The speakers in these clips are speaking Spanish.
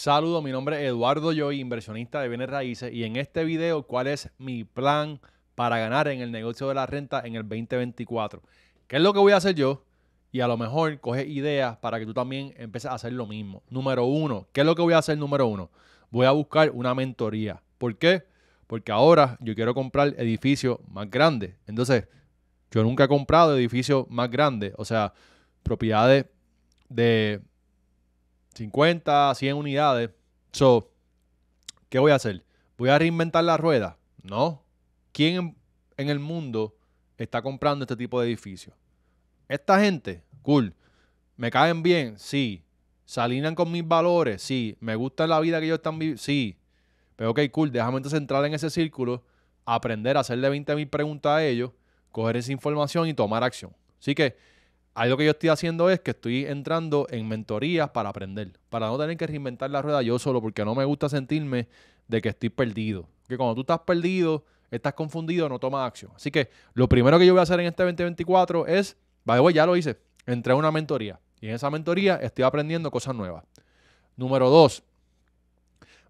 Saludos, mi nombre es Eduardo Joy, inversionista de bienes raíces, y en este video, ¿cuál es mi plan para ganar en el negocio de la renta en el 2024? ¿Qué es lo que voy a hacer yo? Y a lo mejor coge ideas para que tú también empieces a hacer lo mismo. Número uno, ¿qué es lo que voy a hacer? Número uno, voy a buscar una mentoría. ¿Por qué? Porque ahora yo quiero comprar edificios más grandes. Entonces, yo nunca he comprado edificios más grandes, o sea, propiedades de 50, 100 unidades. So, ¿qué voy a hacer? ¿Voy a reinventar la rueda? No. ¿Quién en el mundo está comprando este tipo de edificios? Esta gente, cool. ¿Me caen bien? Sí. ¿Se alinean con mis valores? Sí. ¿Me gusta la vida que ellos están viviendo? Sí. Pero ok, cool. Déjame entonces entrar en ese círculo, aprender a hacerle 20 mil preguntas a ellos, coger esa información y tomar acción. Así que algo que yo estoy haciendo es que estoy entrando en mentorías para aprender, para no tener que reinventar la rueda yo solo, porque no me gusta sentirme de que estoy perdido. Que cuando tú estás perdido, estás confundido, no tomas acción. Así que lo primero que yo voy a hacer en este 2024 es, vaya, ya lo hice, entré a una mentoría. Y en esa mentoría estoy aprendiendo cosas nuevas. Número dos,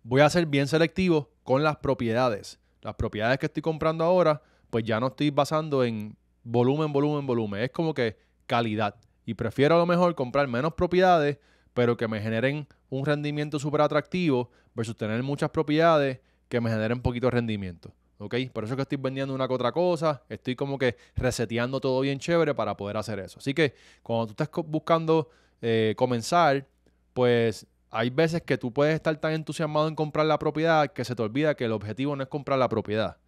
voy a ser bien selectivo con las propiedades. Las propiedades que estoy comprando ahora, pues ya no estoy basando en volumen, volumen, volumen. Es como que calidad. Y prefiero a lo mejor comprar menos propiedades, pero que me generen un rendimiento súper atractivo versus tener muchas propiedades que me generen poquito rendimiento. ¿Ok? Por eso es que estoy vendiendo una que otra cosa. Estoy como que reseteando todo bien chévere para poder hacer eso. Así que cuando tú estés buscando eh, comenzar, pues hay veces que tú puedes estar tan entusiasmado en comprar la propiedad que se te olvida que el objetivo no es comprar la propiedad.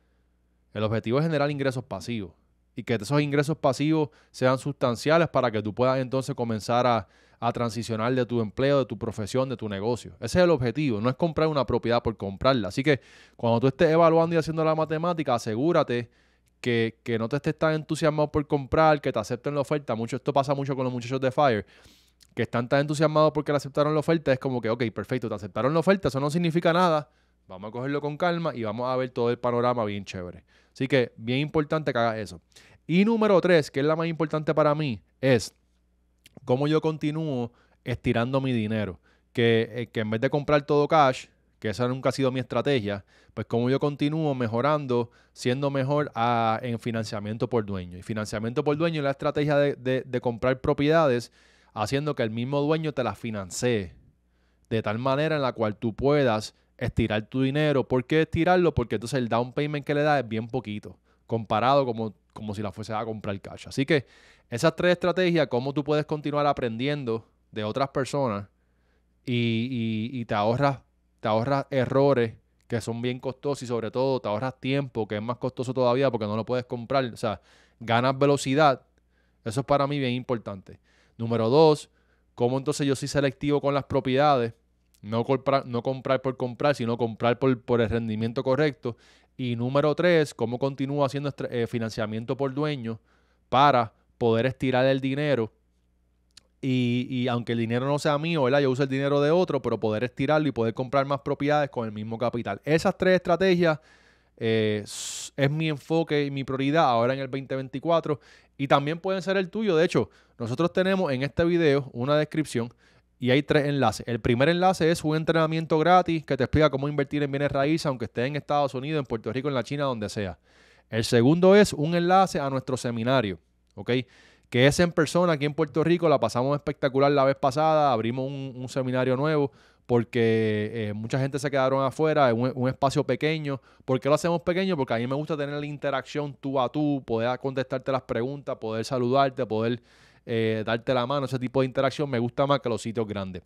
El objetivo es generar ingresos pasivos y que esos ingresos pasivos sean sustanciales para que tú puedas entonces comenzar a, transicionar de tu empleo, de tu profesión, de tu negocio. Ese es el objetivo, no es comprar una propiedad por comprarla. Así que cuando tú estés evaluando y haciendo la matemática, asegúrate que, no te estés tan entusiasmado por comprar, que te acepten la oferta. Mucho, esto pasa mucho con los muchachos de Fire, que están tan entusiasmados porque le aceptaron la oferta. Es como que, ok, perfecto, te aceptaron la oferta, eso no significa nada. Vamos a cogerlo con calma y vamos a ver todo el panorama bien chévere. Así que bien importante que hagas eso. Y número tres, que es la más importante para mí, es cómo yo continúo estirando mi dinero. Que, eh, que en vez de comprar todo cash, que esa nunca ha sido mi estrategia, pues cómo yo continúo mejorando, siendo mejor en financiamiento por dueño. Y financiamiento por dueño es la estrategia de, de comprar propiedades haciendo que el mismo dueño te las financie de tal manera en la cual tú puedas estirar tu dinero. ¿Por qué estirarlo? Porque entonces el down payment que le da es bien poquito comparado como, como si la fuese a comprar cash. Así que esas tres estrategias, cómo tú puedes continuar aprendiendo de otras personas y, te ahorras te ahorras errores que son bien costosos y sobre todo te ahorras tiempo que es más costoso todavía porque no lo puedes comprar. O sea, ganas velocidad. Eso es para mí bien importante. Número dos, cómo entonces yo soy selectivo con las propiedades. No comprar, no comprar por comprar, sino comprar por, por el rendimiento correcto. Y número tres, cómo continúo haciendo eh, financiamiento por dueño para poder estirar el dinero. Y, aunque el dinero no sea mío, ¿verdad? Yo uso el dinero de otro, pero poder estirarlo y poder comprar más propiedades con el mismo capital. Esas tres estrategias eh, es mi enfoque y mi prioridad ahora en el 2024. Y también pueden ser el tuyo. De hecho, nosotros tenemos en este video una descripción y hay tres enlaces. El primer enlace es un entrenamiento gratis que te explica cómo invertir en bienes raíces, aunque estés en Estados Unidos, en Puerto Rico, en la China, donde sea. El segundo es un enlace a nuestro seminario, ¿ok? Que es en persona aquí en Puerto Rico. La pasamos espectacular la vez pasada. Abrimos un, seminario nuevo porque eh, mucha gente se quedaron afuera, en un, un, espacio pequeño. ¿Por qué lo hacemos pequeño? Porque a mí me gusta tener la interacción tú a tú, poder contestarte las preguntas, poder saludarte, poder eh, darte la mano, ese tipo de interacción me gusta más que los sitios grandes.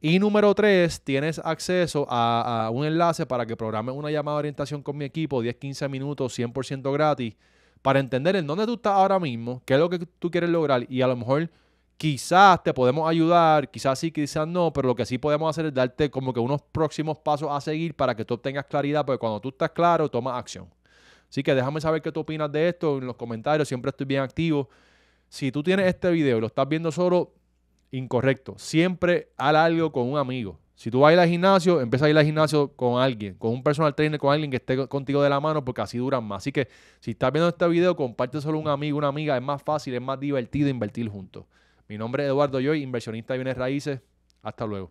Y número tres, tienes acceso a, un enlace para que programes una llamada de orientación con mi equipo, 10-15 minutos, 100% gratis, para entender en dónde tú estás ahora mismo, qué es lo que tú quieres lograr y a lo mejor quizás te podemos ayudar, quizás sí, quizás no, pero lo que sí podemos hacer es darte como que unos próximos pasos a seguir para que tú obtengas claridad, porque cuando tú estás claro, tomas acción. Así que déjame saber qué tú opinas de esto en los comentarios, siempre estoy bien activo. Si tú tienes este video y lo estás viendo solo, incorrecto. Siempre haz algo con un amigo. Si tú vas al gimnasio, empieza a ir al gimnasio con alguien, con un personal trainer, con alguien que esté contigo de la mano, porque así duran más. Así que si estás viendo este video, comparte solo un amigo, una amiga. Es más fácil, es más divertido invertir juntos. Mi nombre es Eduardo Joy, inversionista de bienes raíces. Hasta luego.